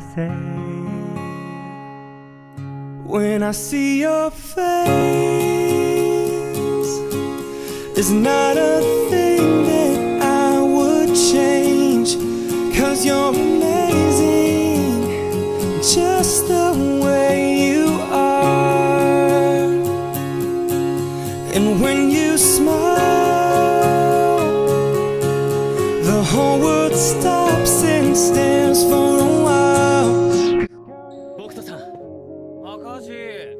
Say. When I see your face, there's not a thing that I would change. Cause you're amazing, just the way you are. And when you smile, the whole world stops and a 去。